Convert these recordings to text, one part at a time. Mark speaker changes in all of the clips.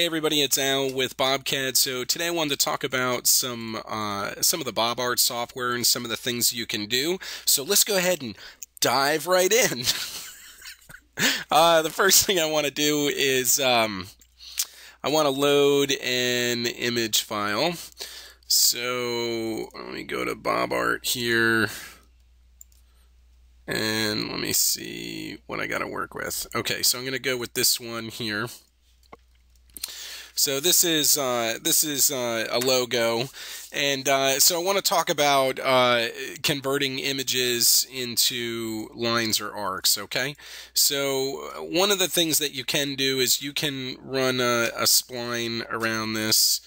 Speaker 1: Hey everybody, it's Al with BobCAD. So today I wanted to talk about some uh, some of the BobART software and some of the things you can do. So let's go ahead and dive right in. uh, the first thing I want to do is um, I want to load an image file. So let me go to BobART here. And let me see what I got to work with. Okay, so I'm going to go with this one here. So this is uh, this is uh, a logo, and uh, so I want to talk about uh, converting images into lines or arcs. Okay, so uh, one of the things that you can do is you can run a, a spline around this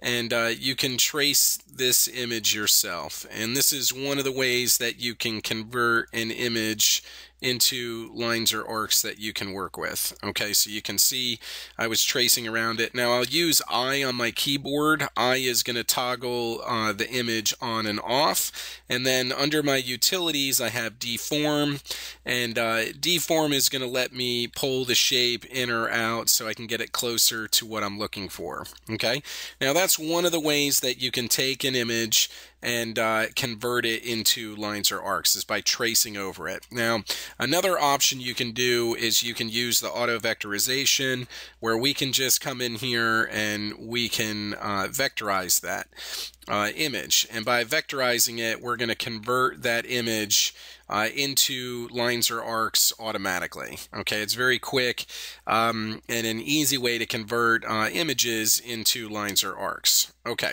Speaker 1: and uh, you can trace this image yourself. And this is one of the ways that you can convert an image into lines or arcs that you can work with. Okay, so you can see I was tracing around it. Now I'll use I on my keyboard. I is going to toggle uh, the image on and off. And then under my utilities, I have deform. And uh, deform is going to let me pull the shape in or out so I can get it closer to what I'm looking for. Okay, now that's one of the ways that you can take an image and uh, convert it into lines or arcs is by tracing over it. Now, another option you can do is you can use the auto vectorization where we can just come in here and we can uh, vectorize that uh, image. And by vectorizing it, we're going to convert that image uh, into lines or arcs automatically. Okay, it's very quick um, and an easy way to convert uh, images into lines or arcs. Okay,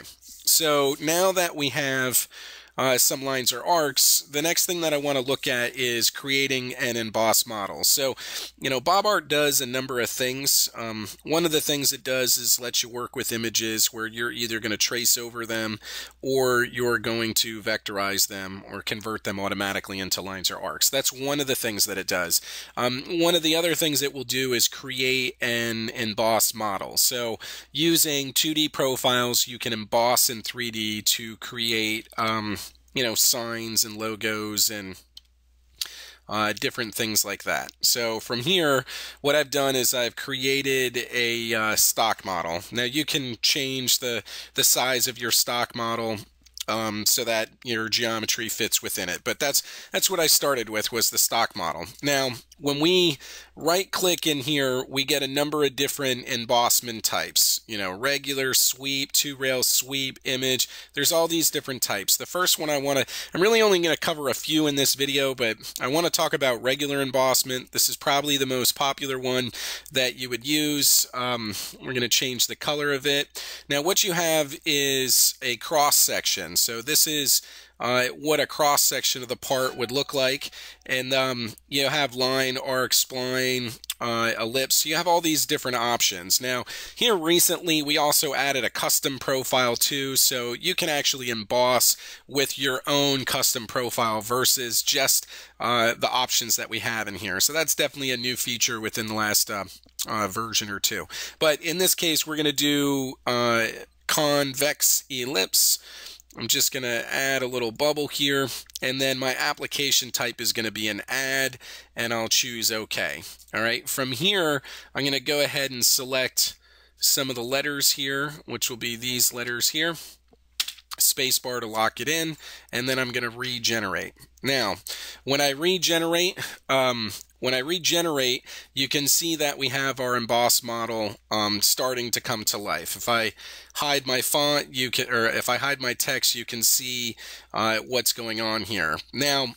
Speaker 1: so now that we have uh, some lines or arcs, the next thing that I want to look at is creating an emboss model. So, you know, BobART does a number of things. Um, one of the things it does is let you work with images where you're either going to trace over them or you're going to vectorize them or convert them automatically into lines or arcs. That's one of the things that it does. Um, one of the other things it will do is create an emboss model. So using 2D profiles, you can emboss in 3D to create um, you know, signs and logos and uh, different things like that. So from here, what I've done is I've created a uh, stock model. Now you can change the, the size of your stock model um, so that your geometry fits within it. But that's that's what I started with was the stock model. Now, when we right click in here, we get a number of different embossment types. You know, regular, sweep, two rail sweep, image. There's all these different types. The first one I want to, I'm really only going to cover a few in this video, but I want to talk about regular embossment. This is probably the most popular one that you would use. Um, we're going to change the color of it. Now, what you have is a cross section. So this is uh, what a cross section of the part would look like. And um, you have line, arc, spline, uh, ellipse. You have all these different options. Now, here recently, we also added a custom profile too, so you can actually emboss with your own custom profile versus just uh, the options that we have in here. So that's definitely a new feature within the last uh, uh version or two. But in this case, we're going to do uh, convex ellipse. I'm just going to add a little bubble here and then my application type is going to be an add and I'll choose OK. All right, from here I'm going to go ahead and select some of the letters here, which will be these letters here spacebar to lock it in, and then I'm going to regenerate. Now, when I regenerate, um, when I regenerate, you can see that we have our emboss model um, starting to come to life. If I hide my font, you can, or if I hide my text, you can see uh, what's going on here. Now,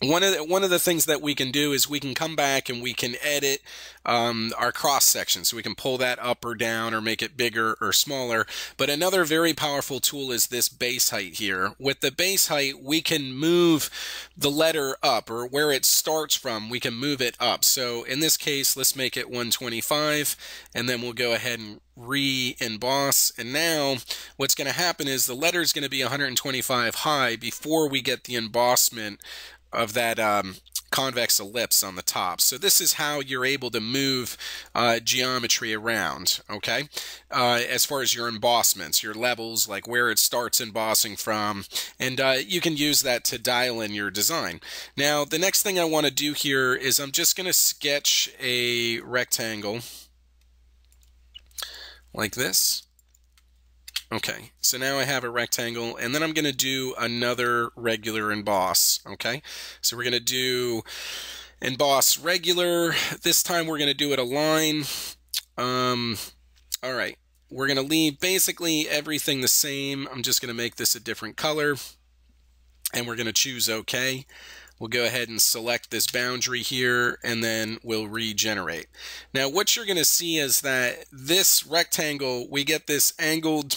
Speaker 1: one of the, one of the things that we can do is we can come back and we can edit um, our cross section so we can pull that up or down or make it bigger or smaller. But another very powerful tool is this base height here. With the base height we can move the letter up or where it starts from we can move it up. So in this case let's make it 125 and then we'll go ahead and re-emboss. And now what's going to happen is the letter is going to be 125 high before we get the embossment of that um, convex ellipse on the top. So this is how you're able to move uh, geometry around, okay? Uh, as far as your embossments, your levels, like where it starts embossing from, and uh, you can use that to dial in your design. Now, the next thing I want to do here is I'm just going to sketch a rectangle. like this. Okay, so now I have a rectangle, and then I'm going to do another regular emboss, okay? So we're going to do emboss regular. This time we're going to do it a line. Um, all right, we're going to leave basically everything the same. I'm just going to make this a different color, and we're going to choose OK. We'll go ahead and select this boundary here and then we'll regenerate. Now what you're going to see is that this rectangle, we get this angled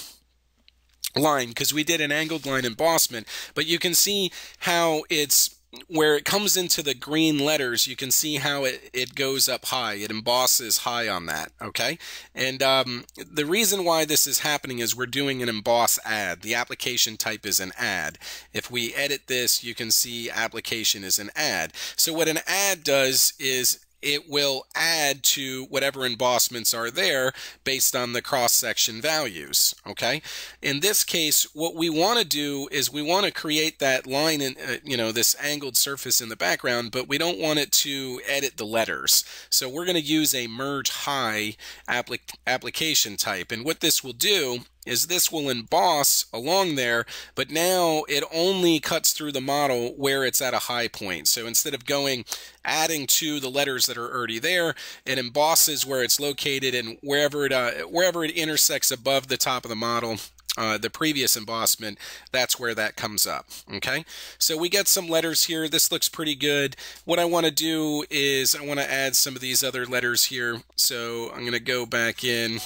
Speaker 1: line because we did an angled line embossment, but you can see how it's where it comes into the green letters, you can see how it, it goes up high. It embosses high on that, okay? And um, the reason why this is happening is we're doing an emboss add. The application type is an add. If we edit this, you can see application is an add. So what an add does is it will add to whatever embossments are there based on the cross-section values, okay? In this case, what we want to do is we want to create that line, in, uh, you know, this angled surface in the background, but we don't want it to edit the letters. So we're going to use a merge high applic application type. And what this will do is this will emboss along there, but now it only cuts through the model where it's at a high point. So instead of going adding to the letters that are already there, it embosses where it's located and wherever it uh, wherever it intersects above the top of the model. Uh, the previous embossment, that's where that comes up. Okay, so we get some letters here. This looks pretty good. What I want to do is I want to add some of these other letters here. So I'm going to go back in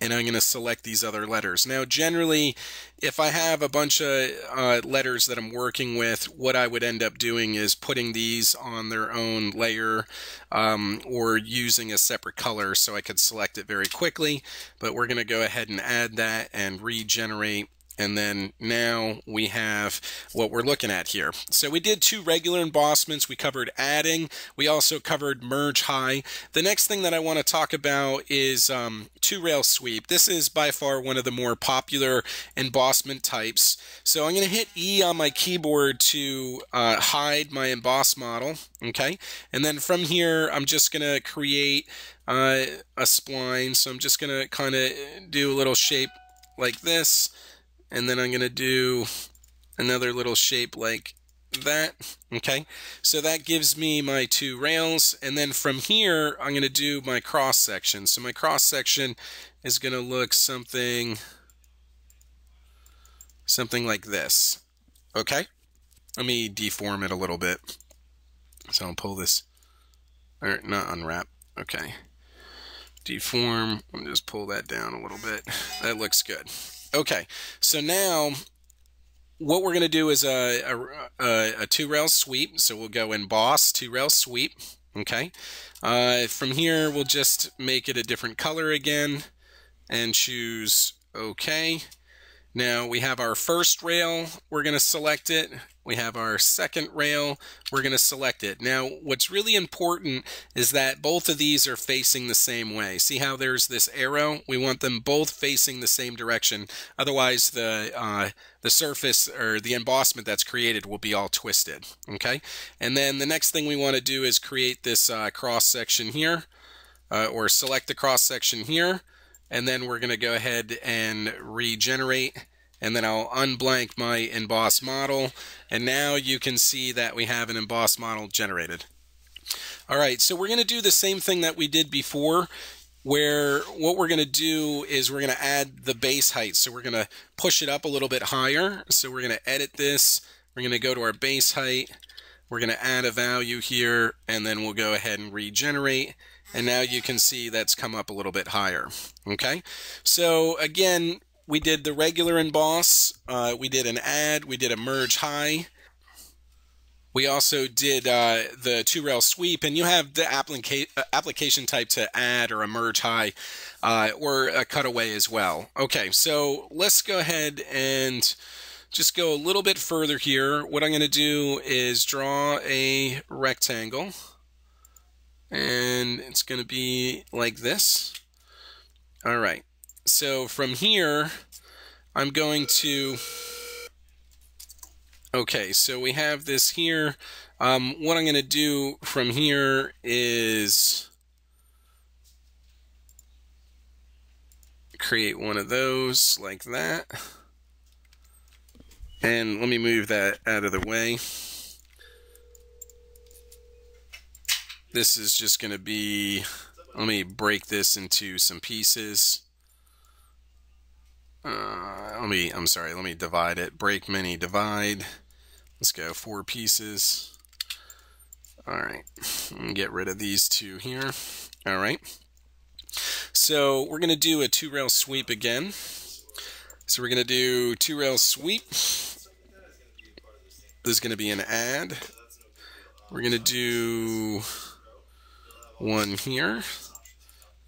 Speaker 1: and I'm going to select these other letters. Now, generally, if I have a bunch of uh, letters that I'm working with, what I would end up doing is putting these on their own layer um, or using a separate color so I could select it very quickly. But we're going to go ahead and add that and regenerate and then now we have what we're looking at here. So we did two regular embossments. We covered adding. We also covered merge high. The next thing that I want to talk about is um, two rail sweep. This is by far one of the more popular embossment types. So I'm going to hit E on my keyboard to uh, hide my emboss model. Okay. And then from here, I'm just going to create uh, a spline. So I'm just going to kind of do a little shape like this and then I'm going to do another little shape like that okay? So that gives me my two rails and then from here I'm going to do my cross section. So my cross section is going to look something something like this okay? Let me deform it a little bit. So I'll pull this or not unwrap okay. Deform let me just pull that down a little bit. That looks good Okay, so now what we're going to do is a, a, a, two rail sweep. So we'll go emboss, two rail sweep. Okay. Uh, from here, we'll just make it a different color again and choose OK. Now we have our first rail, we're going to select it. We have our second rail, we're going to select it. Now what's really important is that both of these are facing the same way. See how there's this arrow? We want them both facing the same direction. Otherwise the, uh, the surface or the embossment that's created will be all twisted. Okay, And then the next thing we want to do is create this uh, cross section here uh, or select the cross section here and then we're going to go ahead and regenerate and then I'll unblank my emboss model and now you can see that we have an emboss model generated. Alright, so we're going to do the same thing that we did before where what we're going to do is we're going to add the base height. So we're going to push it up a little bit higher. So we're going to edit this. We're going to go to our base height. We're going to add a value here and then we'll go ahead and regenerate and now you can see that's come up a little bit higher. Okay, so again, we did the regular emboss, uh, we did an add, we did a merge high. We also did uh, the two rail sweep, and you have the applica uh, application type to add or a merge high uh, or a cutaway as well. Okay, so let's go ahead and just go a little bit further here. What I'm going to do is draw a rectangle and it's going to be like this. All right, so from here, I'm going to, okay, so we have this here. Um, what I'm going to do from here is, create one of those like that. And let me move that out of the way. This is just going to be, let me break this into some pieces. Uh, let me, I'm sorry, let me divide it. Break many, divide. Let's go four pieces. All right, get rid of these two here. All right. So we're going to do a two rail sweep again. So we're going to do two rail sweep. There's going to be an add. We're going to do one here.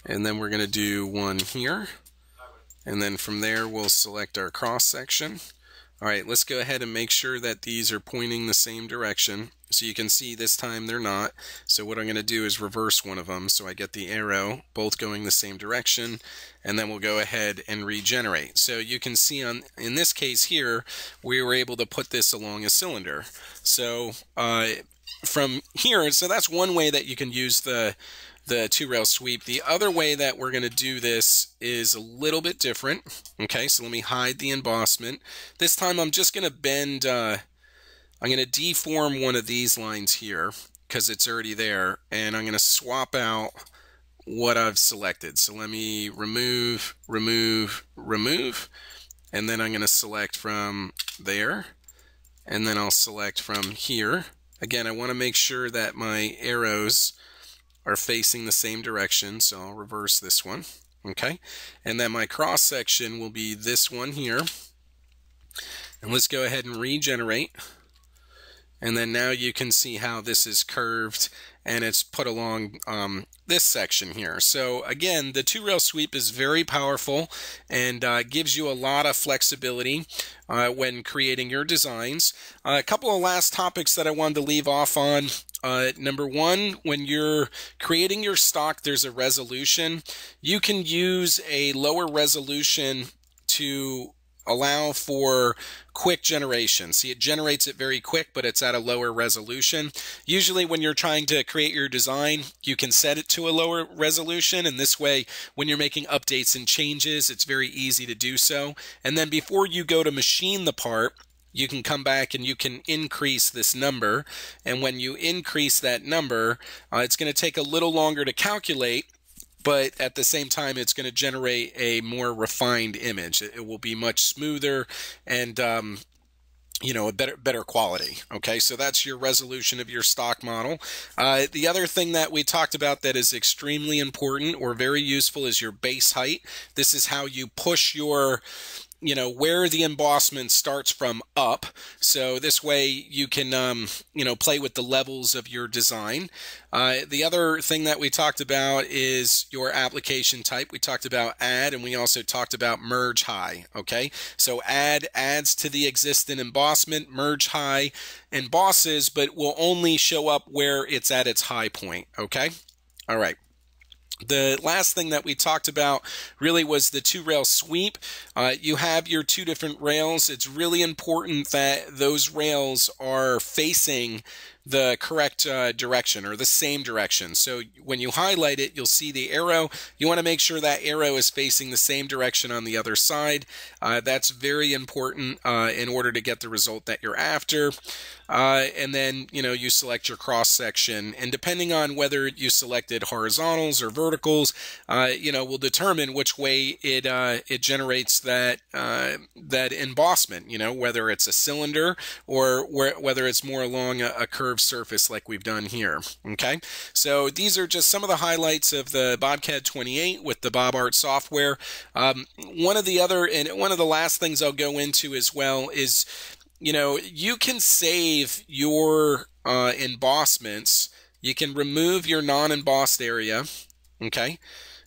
Speaker 1: And then we're going to do one here. And then from there, we'll select our cross section. All right, let's go ahead and make sure that these are pointing the same direction. So you can see this time they're not. So what I'm going to do is reverse one of them so I get the arrow both going the same direction and then we'll go ahead and regenerate. So you can see on in this case here we were able to put this along a cylinder. So uh, from here, so that's one way that you can use the the two rail sweep. The other way that we're going to do this is a little bit different. Okay, so let me hide the embossment. This time I'm just going to bend uh, I'm going to deform one of these lines here because it's already there and I'm going to swap out what I've selected. So let me remove, remove, remove and then I'm going to select from there and then I'll select from here. Again, I want to make sure that my arrows are facing the same direction so I'll reverse this one. Okay, and then my cross section will be this one here. And let's go ahead and regenerate. And then now you can see how this is curved and it's put along um, this section here. So again, the two rail sweep is very powerful and uh, gives you a lot of flexibility uh, when creating your designs. Uh, a couple of last topics that I wanted to leave off on. Uh, number one, when you're creating your stock, there's a resolution. You can use a lower resolution to allow for quick generation. See, it generates it very quick, but it's at a lower resolution. Usually when you're trying to create your design, you can set it to a lower resolution, and this way, when you're making updates and changes, it's very easy to do so. And then before you go to machine the part, you can come back and you can increase this number. And when you increase that number, uh, it's going to take a little longer to calculate, but at the same time, it's going to generate a more refined image. It, will be much smoother and um, you know a better better quality okay? So that's your resolution of your stock model. Uh, the other thing that we talked about that is extremely important or very useful is your base height. This is how you push your you know where the embossment starts from up. So this way you can um, you know play with the levels of your design. Uh, the other thing that we talked about is your application type. We talked about add and we also talked about merge high okay? So add adds to the existing embossment merge high embosses but will only show up where it's at its high point okay? All right the last thing that we talked about really was the two rail sweep. Uh, you have your two different rails. It's really important that those rails are facing the correct uh, direction or the same direction. So when you highlight it, you'll see the arrow. You want to make sure that arrow is facing the same direction on the other side. Uh, that's very important uh, in order to get the result that you're after. Uh, and then, you know, you select your cross section. And depending on whether you selected horizontals or verticals, uh, you know, will determine which way it uh, it generates that that embossment. You know, whether it's a cylinder or where, whether it's more along a, a curve surface like we've done here. Okay, so these are just some of the highlights of the BobCAD 28 with the BobART software. Um, one of the other, and one of the last things I'll go into as well is, you know, you can save your uh, embossments. You can remove your non-embossed area. Okay.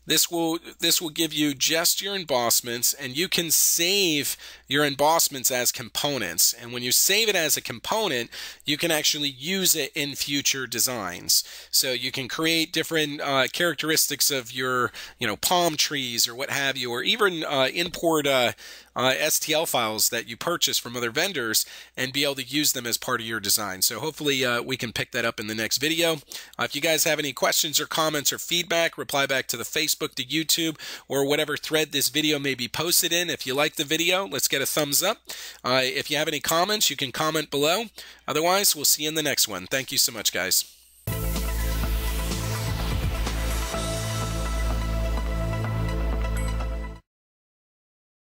Speaker 1: This will this will give you just your embossments and you can save your embossments as components. And when you save it as a component, you can actually use it in future designs. So you can create different uh, characteristics of your, you know, palm trees or what have you, or even uh, import uh, uh, STL files that you purchase from other vendors and be able to use them as part of your design. So hopefully uh, we can pick that up in the next video. Uh, if you guys have any questions or comments or feedback, reply back to the Facebook, to YouTube, or whatever thread this video may be posted in. If you like the video, let's get a thumbs up. Uh, if you have any comments, you can comment below. Otherwise, we'll see you in the next one. Thank you so much, guys.